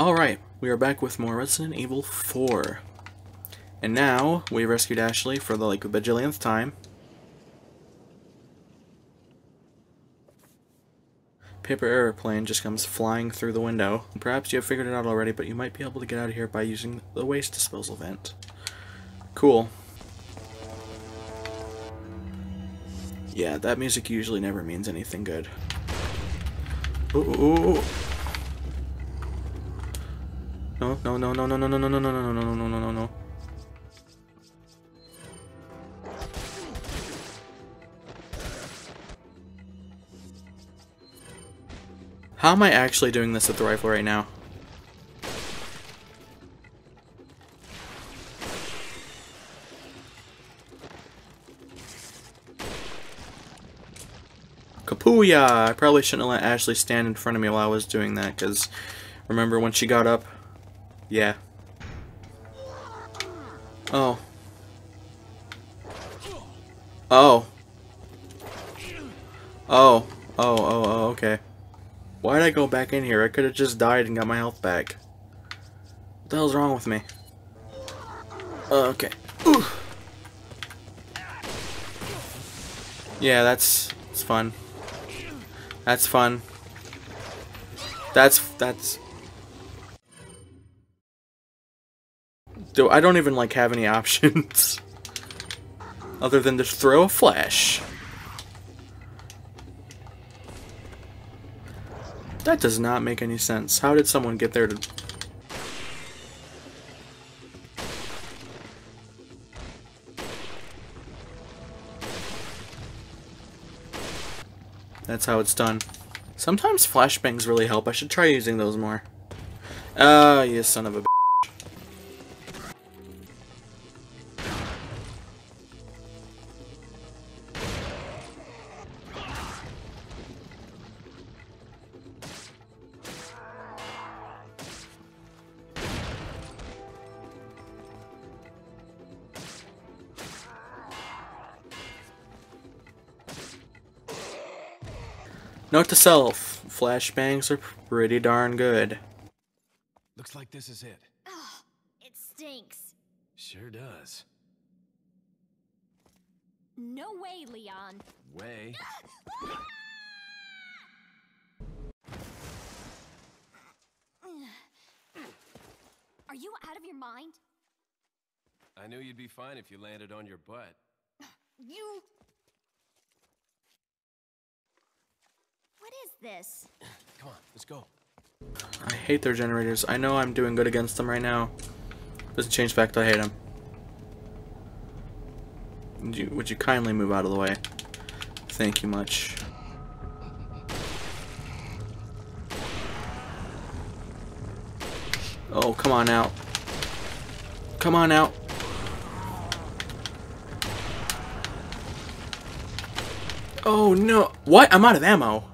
Alright, we are back with more Resident Evil 4. And now, we rescued Ashley for the like bajillionth time. Paper airplane just comes flying through the window. Perhaps you have figured it out already, but you might be able to get out of here by using the waste disposal vent. Cool. Yeah, that music usually never means anything good. Ooh, ooh, ooh. No, no, no, no, no, no, no, no, no, no, no, no, no, no, no, no, no. How am I actually doing this with the rifle right now? Kapuya! I probably shouldn't have let Ashley stand in front of me while I was doing that, because remember when she got up? Yeah. Oh. Oh. Oh. Oh, oh, oh, okay. Why'd I go back in here? I could have just died and got my health back. What the hell's wrong with me? Uh, okay. Yeah, that's, It's fun. That's fun. That's, that's... Do I don't even, like, have any options. Other than just throw a flash. That does not make any sense. How did someone get there to... That's how it's done. Sometimes flashbangs really help. I should try using those more. Ah, uh, you son of a Note to self, flashbangs are pretty darn good. Looks like this is it. Oh, it stinks. Sure does. No way, Leon. Way? Are you out of your mind? I knew you'd be fine if you landed on your butt. You What is this? Come on, let's go. I hate the regenerators. I know I'm doing good against them right now. Doesn't change the fact I hate them. Would you, would you kindly move out of the way? Thank you much. Oh, come on out. Come on out. Oh no. What? I'm out of ammo.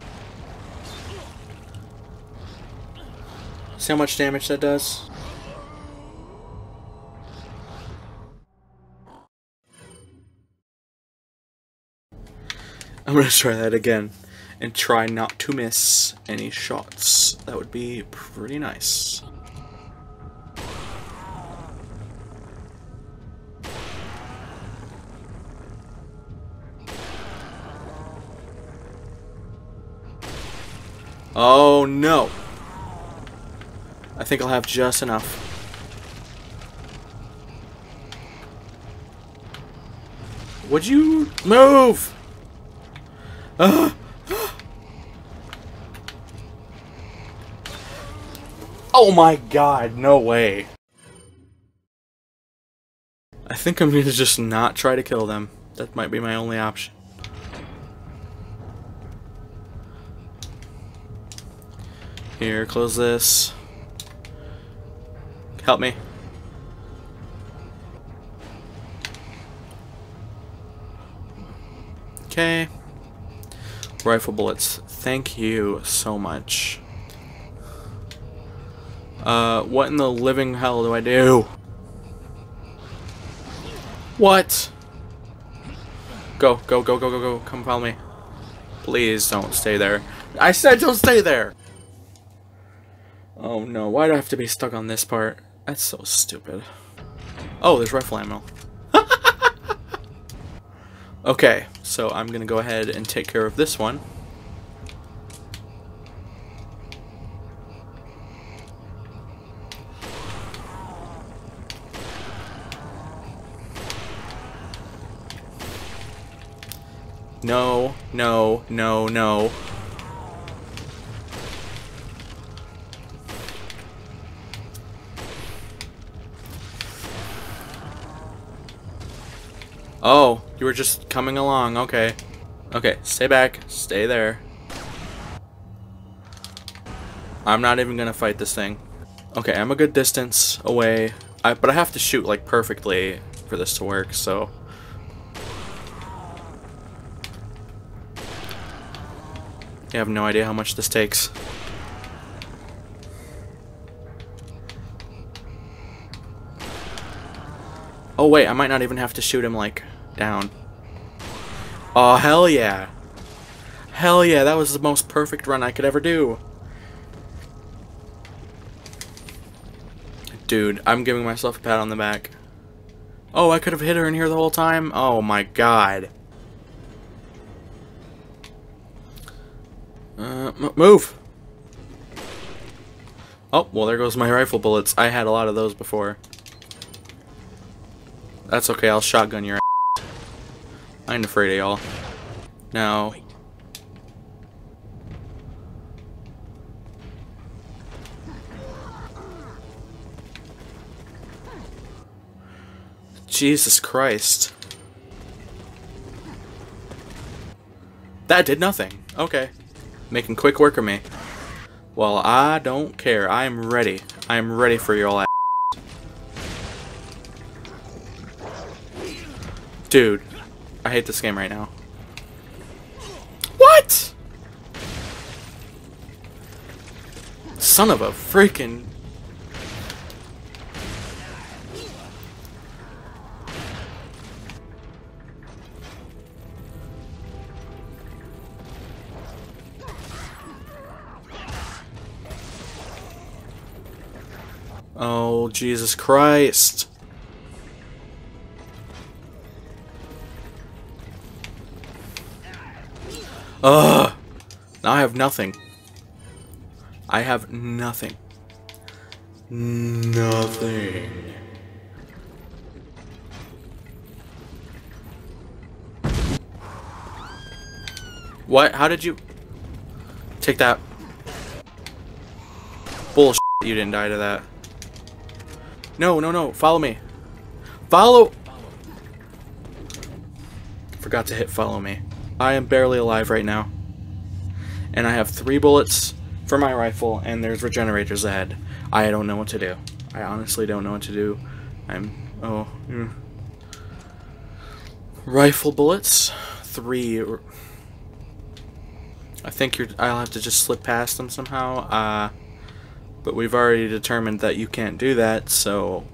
See how much damage that does? I'm gonna try that again and try not to miss any shots. That would be pretty nice. Oh no! I think I'll have just enough. Would you move? Uh. Oh my god, no way. I think I'm going to just not try to kill them. That might be my only option. Here, close this. Help me. Okay. Rifle bullets. Thank you so much. Uh, what in the living hell do I do? What? Go, go, go, go, go, go. Come follow me. Please don't stay there. I said don't stay there! Oh no, why do I have to be stuck on this part? That's so stupid. Oh, there's rifle ammo. okay, so I'm gonna go ahead and take care of this one. No, no, no, no. Oh, you were just coming along, okay. Okay, stay back, stay there. I'm not even gonna fight this thing. Okay, I'm a good distance away, I, but I have to shoot like perfectly for this to work, so... You have no idea how much this takes. Oh wait, I might not even have to shoot him, like, down. Oh, hell yeah. Hell yeah, that was the most perfect run I could ever do. Dude, I'm giving myself a pat on the back. Oh, I could have hit her in here the whole time? Oh my god. Uh, move! Oh, well there goes my rifle bullets. I had a lot of those before. That's okay, I'll shotgun your ass. I ain't afraid of y'all. Now... Jesus Christ. That did nothing. Okay. Making quick work of me. Well, I don't care. I am ready. I am ready for your ass. Dude, I hate this game right now. What? Son of a freaking... Oh, Jesus Christ. Ugh! Now I have nothing. I have nothing. Nothing. What? How did you... Take that. Bullshit, you didn't die to that. No, no, no, follow me. Follow! Forgot to hit follow me. I am barely alive right now. And I have three bullets for my rifle, and there's regenerators ahead. I don't know what to do. I honestly don't know what to do. I'm... oh... Mm. Rifle bullets. Three... I think you're... I'll have to just slip past them somehow. Uh... But we've already determined that you can't do that, so...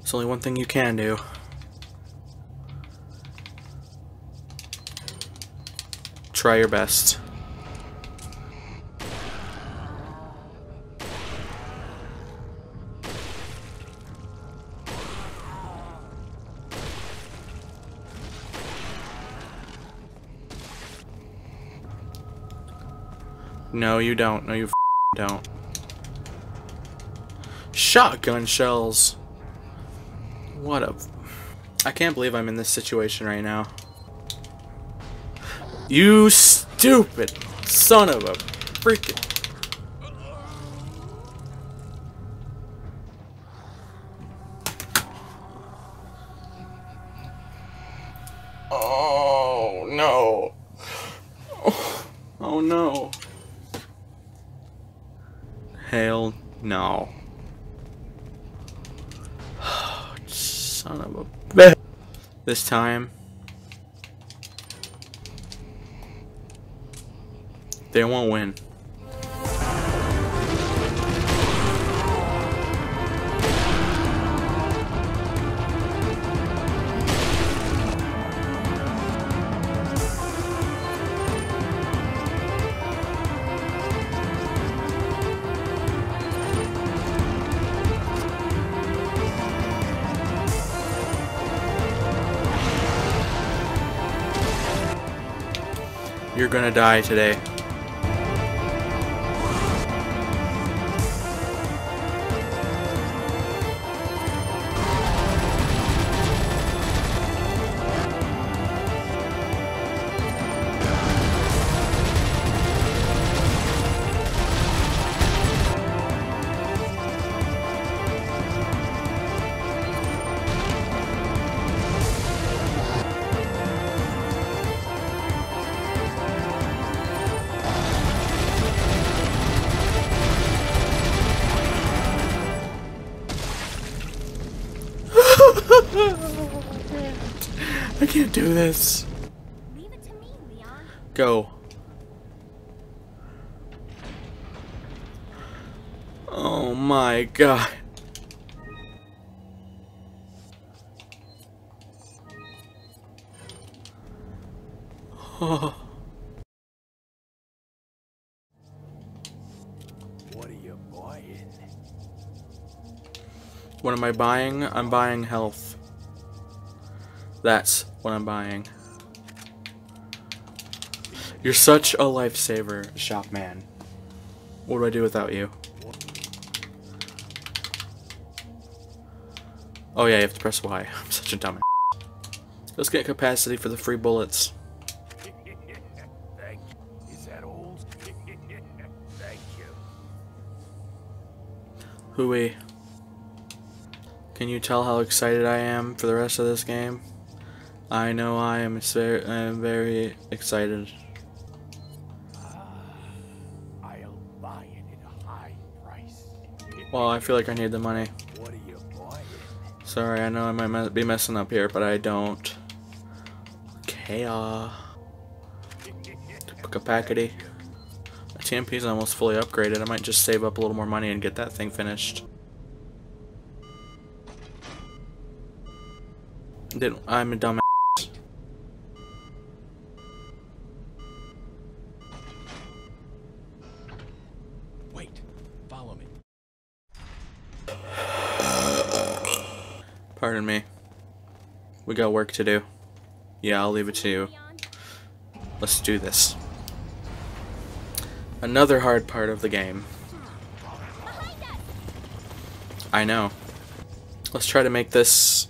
It's only one thing you can do. Try your best. No, you don't. No, you don't. Shotgun shells. What a... I can't believe I'm in this situation right now. You stupid son of a freaking... Oh, no. Oh, oh no. Hell no. Son of a bitch. This time, They won't win. You're gonna die today. Can't do this. Leave it to me, Leon. Go. Oh my god. Oh. What are you buying? What am I buying? I'm buying health. That's what I'm buying. You're such a lifesaver, shop man. What do I do without you? Oh yeah, you have to press Y. I'm such a dumb. Let's get capacity for the free bullets. Thank you. Is that old? Thank you. Hui. Can you tell how excited I am for the rest of this game? I know I am very, I am very excited. Ah, I'll buy it at a high price. Well, I feel like I need the money. What are you buying? Sorry, I know I might be messing up here, but I don't care. Capacity. My TMP is almost fully upgraded. I might just save up a little more money and get that thing finished. Didn't I'm a dumb. Pardon me. We got work to do. Yeah, I'll leave it to you. Let's do this. Another hard part of the game. I know. Let's try to make this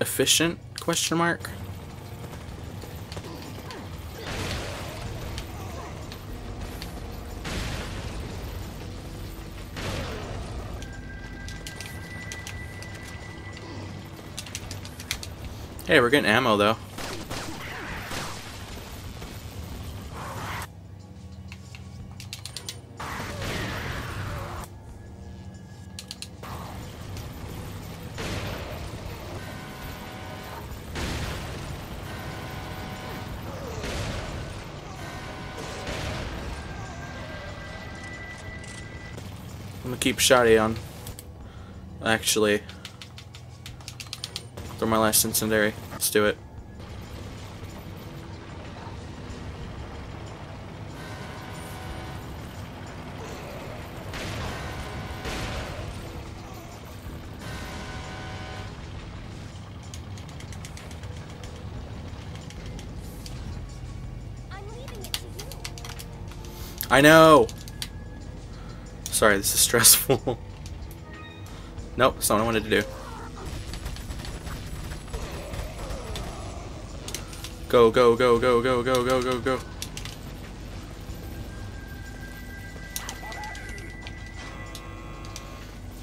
efficient? Question mark. Hey, we're getting ammo though. I'm gonna keep Shoddy on. Actually, throw my last incendiary. Let's do it. I'm leaving it to you. I know. Sorry, this is stressful. nope, that's not what I wanted to do. Go, go, go, go, go, go, go, go, go.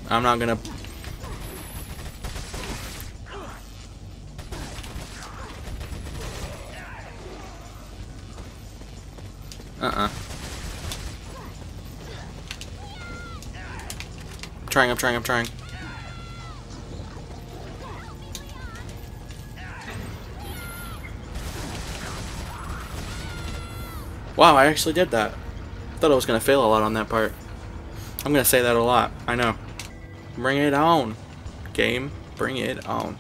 I'm not gonna. Uh-uh. I'm trying, I'm trying, I'm trying. Wow, I actually did that. I Thought I was gonna fail a lot on that part. I'm gonna say that a lot. I know. Bring it on, game. Bring it on.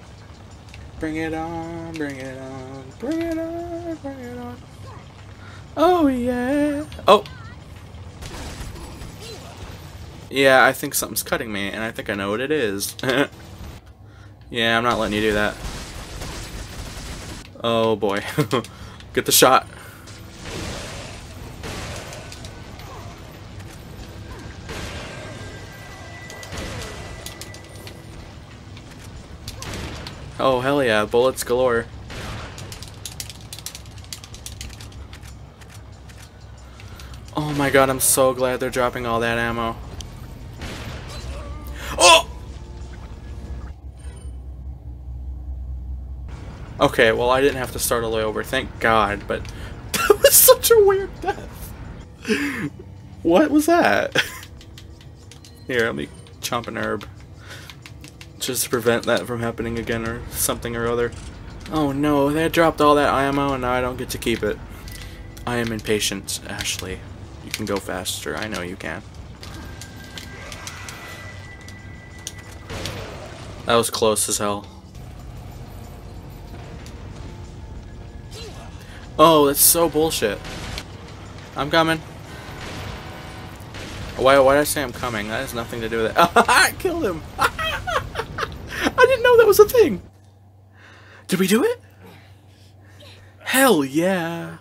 Bring it on. Bring it on. Bring it on. Bring it on. Oh yeah. Oh. Yeah, I think something's cutting me, and I think I know what it is. yeah, I'm not letting you do that. Oh boy. Get the shot. Oh, hell yeah, bullets galore. Oh my god, I'm so glad they're dropping all that ammo. Oh! Okay, well I didn't have to start all the way over, thank god, but that was such a weird death. What was that? Here, let me chomp an herb. Just to prevent that from happening again or something or other. Oh no, they dropped all that ammo and now I don't get to keep it. I am impatient, Ashley. You can go faster, I know you can. That was close as hell. Oh, that's so bullshit. I'm coming. Why, why did I say I'm coming? That has nothing to do with it. I killed him! Know that was a thing! Did we do it? Hell yeah!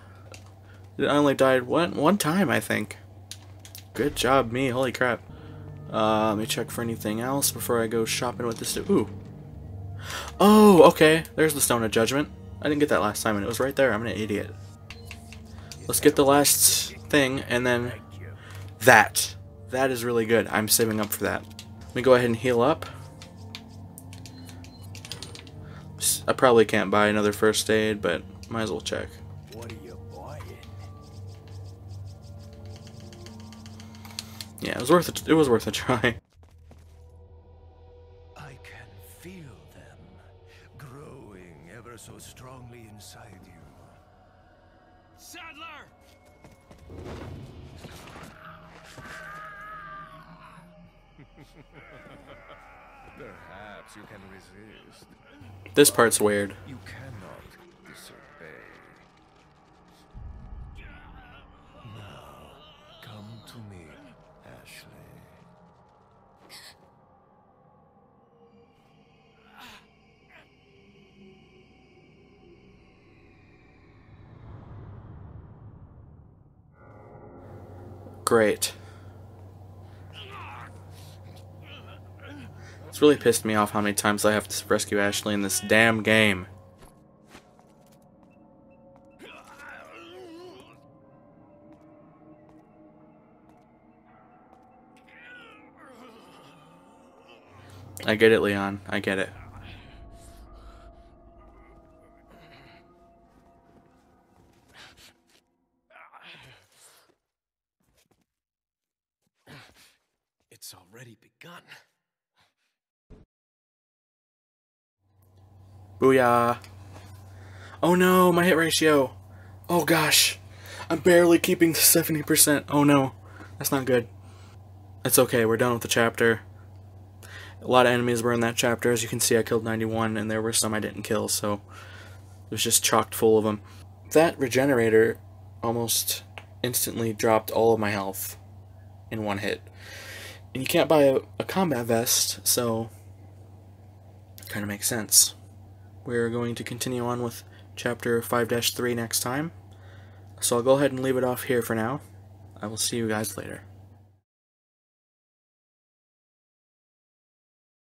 I only died one, one time, I think. Good job, me. Holy crap. Uh, let me check for anything else before I go shopping with this. Ooh. Oh, okay. There's the Stone of Judgment. I didn't get that last time, and it was right there. I'm an idiot. Let's get the last thing, and then that. That is really good. I'm saving up for that. Let me go ahead and heal up. I probably can't buy another first aid, but might as well check. What are you buying? Yeah, it was worth it. It was worth a try. I can feel them growing ever so strongly inside you. Sadler! Perhaps you can resist. This part's weird. You cannot disobey. Now, come to me, Ashley. Great. It's really pissed me off how many times I have to rescue Ashley in this damn game. I get it, Leon. I get it. Booyah. Oh no, my hit ratio. Oh gosh. I'm barely keeping 70%. Oh no. That's not good. It's okay, we're done with the chapter. A lot of enemies were in that chapter. As you can see, I killed 91, and there were some I didn't kill, so it was just chocked full of them. That regenerator almost instantly dropped all of my health in one hit. And you can't buy a, a combat vest, so kind of makes sense. We're going to continue on with chapter 5-3 next time. So I'll go ahead and leave it off here for now. I will see you guys later.